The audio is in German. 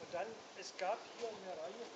Und dann, es gab hier eine Reihe